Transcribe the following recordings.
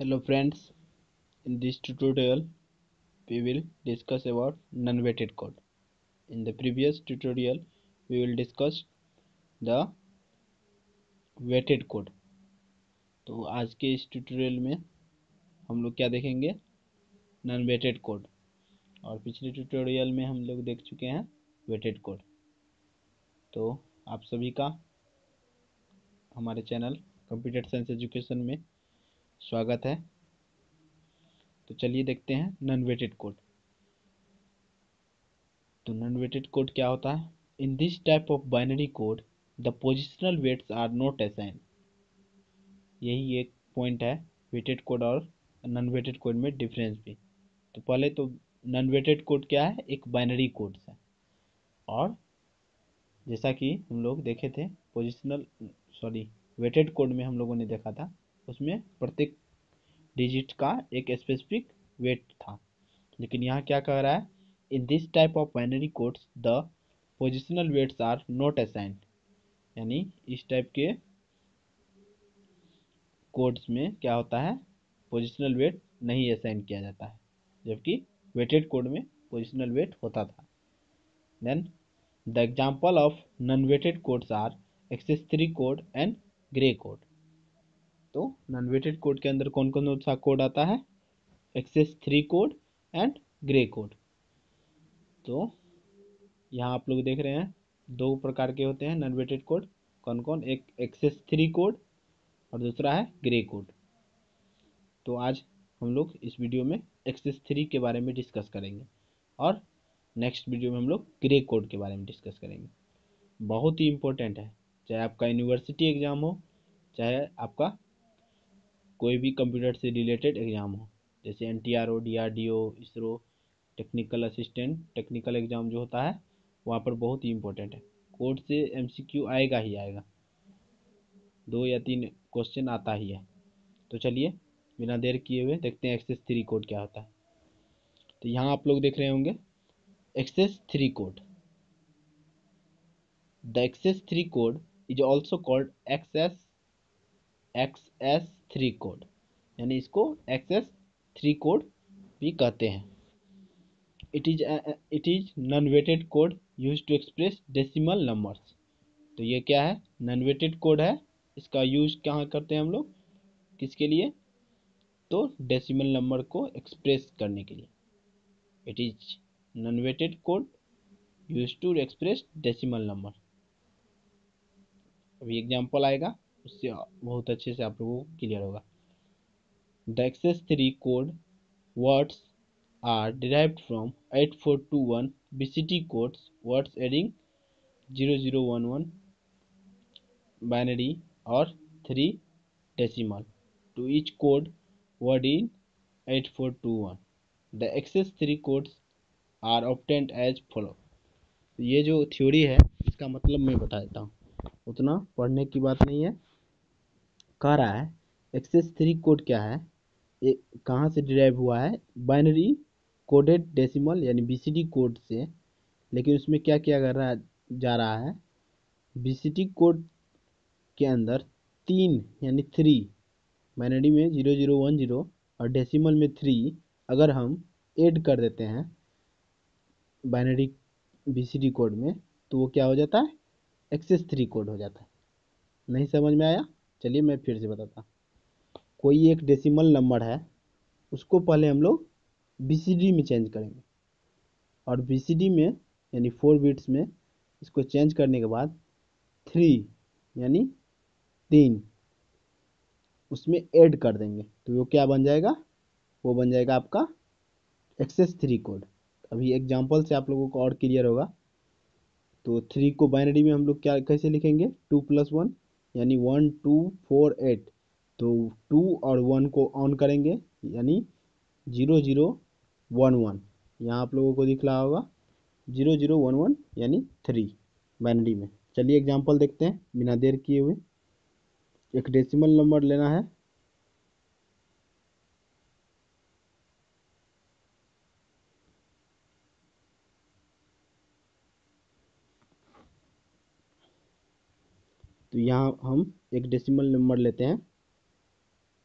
hello friends in this tutorial we will discuss about non-weighted code in the previous tutorial we will discuss the weighted code तो आज के इस tutorial में हम लोग क्या देखेंगे नॉन वेटेड कोड और पिछले ट्यूटोरियल में हम लोग देख चुके हैं वेटेड कोड तो आप सभी का हमारे चैनल कंप्यूटर साइंस एजुकेशन में स्वागत है। तो चलिए देखते हैं नन वेटेड कोड तो नन वेटेड कोड क्या होता है? In this type of binary code the positional weights are not assign यही एक पॉइंट है वेटेड कोड और नॉन वेटेड कोड में डिफरेंस भी। तो पहले तो नन वेटेड कोड क्या है? एक बाइनरी कोड है। और जैसा कि हम लोग देखे थे पोजिशनल सॉरी वेटेड कोड में हम लोगों ने देखा था उसमें प्रत्येक डिजिट का एक स्पेसिफिक वेट था। लेकिन यहाँ क्या कह रहा है? In this type of binary codes the positional weights are not assigned यानी इस टाइप के कोड्स में क्या होता है? पोजिशनल वेट नहीं असाइन किया जाता है। जबकि वेटेड कोड में पोजिशनल वेट होता था। Then the example of non weighted codes are excess three code and gray code तो नॉन वेटेड कोड के अंदर कौन कौन सा कोड आता है? Excess three code and gray code तो यहाँ आप लोग देख रहे हैं, दो प्रकार के होते हैं नॉन वेटेड कोड कौन कौन एक एक्सेस थ्री कोड और दूसरा है ग्रे कोड तो आज हम लोग इस वीडियो में एक्सेस थ्री के बारे में डिस्कस करेंगे और नेक्स्ट वीडियो में हम लोग ग्रे कोड के बारे में डिस्कस करेंगे. बहुत ही इम्पोर्टेंट है, चाहे आपका यूनिवर्सिटी एग्ज़ाम हो, चाहे आपका कोई भी कंप्यूटर से रिलेटेड एग्ज़ाम हो, जैसे N T R O D R D O ISRO technical assistant technical exam जो होता है, वहाँ पर बहुत ही इम्पोर्टेंट है। कोड से एम सी क्यू आएगा ही आएगा। दो या तीन क्वेश्चन आता ही है। तो चलिए, बिना देर किए हुए देखते हैं एक्सेस थ्री कोड क्या होता है। तो यहाँ आप लोग देख रहे होंगे excess three code the excess three code is also called excess X S three code यानी इसको एक्सेस थ्री कोड भी कहते हैं। It is it is non weighted code use to express decimal numbers तो ये क्या है? नॉन वेटेड कोड है। इसका यूज़ कहाँ करते हैं हम लोग? किसके लिए? तो डेसिमल नंबर को एक्सप्रेस करने के लिए। It is non weighted code use to express decimal number अभी एग्जांपल आएगा। उससे बहुत अच्छे से आप लोगों को क्लियर होगा। The excess three code words are derived from eight four two one B C T codes words adding zero zero one one binary और three decimal to each code word in 8421 the access three codes are obtained as follow ये जो theory है, इसका मतलब मैं बता देता हूँ। उतना पढ़ने की बात नहीं है। कह रहा है? एक्सेस थ्री कोड क्या है? ये कहाँ से डिराइव हुआ है? बाइनरी कोडेड डेसिमल यानी बीसीडी कोड से। लेकिन उसमें क्या किया कर रहा जा रहा है। बीसीडी कोड के अंदर तीन यानी थ्री बाइनरी में ज़ीरो ज़ीरो वन ज़ीरो और डेसिमल में थ्री अगर हम ऐड कर देते हैं बाइनरी बीसीडी कोड में तो वो क्या हो जाता है? एक्सेस थ्री कोड हो जाता है। नहीं समझ में आया? चलिए मैं फिर से बताता कोई एक डेसिमल नंबर है, उसको पहले हम लोग बीसीडी में चेंज करेंगे। और बीसीडी में, यानी फोर बिट्स में, इसको चेंज करने के बाद थ्री यानी तीन, उसमें ऐड कर देंगे। तो वो क्या बन जाएगा? वो बन जाएगा आपका एक्सेस थ्री कोड अभी एग्जांपल से आप लोगों को और क्लियर होगा। तो थ्री को बाइनरी में हम लोग क्या, कैसे लिखेंगे? टू प्लस वन यानी वन, टू, फोर, एट। तो टू और वन को ऑन करेंगे, यानी ज़ीरो ज़ीरो, वन वन। यहाँ आप लोगों को दिख रहा होगा, ज़ीरो ज़ीरो, वन वन, यानी थ्री बाइनरी में। चलिए एग्जांपल देखते हैं, बिना देर किए हुए। एक डेसिमल नंबर लेना है। तो यहाँ हम एक डेसिमल नंबर लेते हैं।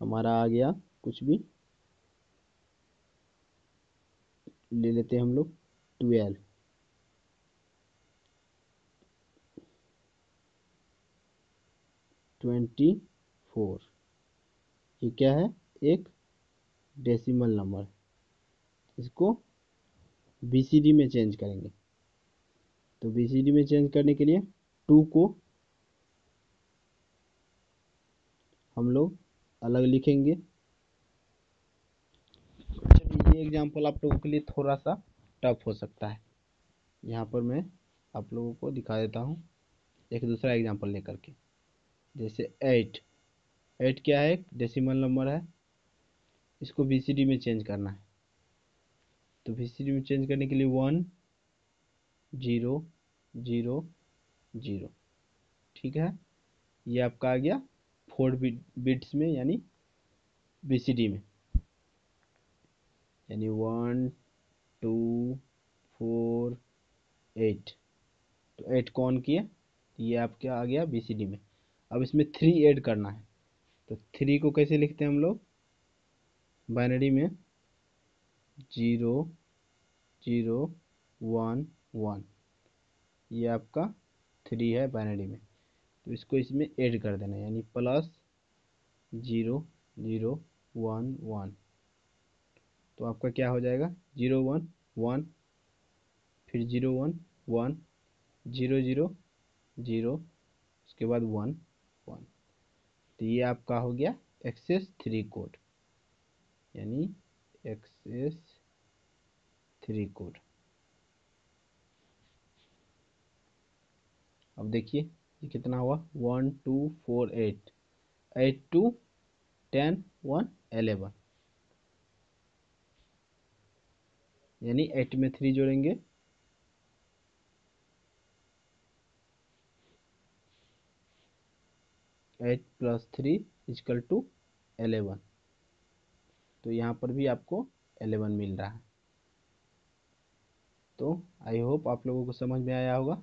हमारा आ गया कुछ भी। ले लेते हैं हम लोग ट्वेल्व ट्वेंटी फोर ये क्या है? एक डेसिमल नंबर इसको बीसीडी में चेंज करेंगे। तो बीसीडी में चेंज करने के लिए टू को हम लोग अलग लिखेंगे। ये एग्जांपल आप लोगों के लिए थोड़ा सा टफ हो सकता है। यहाँ पर मैं आप लोगों को दिखा देता हूँ एक दूसरा एग्जांपल लेकर के। जैसे एट एट क्या है? डेसिमल नंबर है। इसको बीसीडी में चेंज करना है। तो बीसीडी में चेंज करने के लिए वन ज़ीरो ज़ीरो ज़ीरो ठीक है? ये आपका आ गया फोर बिट्स में, यानी बीसीडी में। यानी वन, टू, फोर, एट। तो एट कौन किए ये आपके आ गया बीसीडी में। अब इसमें थ्री ऐड करना है। तो थ्री को कैसे लिखते हैं हम लोग? बाइनरी में ज़ीरो ज़ीरो वन वन ये आपका थ्री है बाइनरी में। तो इसको इसमें ऐड कर देना, यानी plus zero zero one one तो आपका क्या हो जाएगा? ज़ीरो वन वन फिर zero one one zero zero zero उसके बाद वन वन तो ये आपका हो गया एक्सेस थ्री कोड यानी एक्सेस थ्री कोड अब देखिए ये कितना हुआ? One, two, four, eight. Eight, two, ten, one, eleven. यानी एट में थ्री जोड़ेंगे। Eight plus three is equal to eleven. तो यहाँ पर भी आपको एलेवन मिल रहा है। तो आई होप आप लोगों को समझ में आया होगा।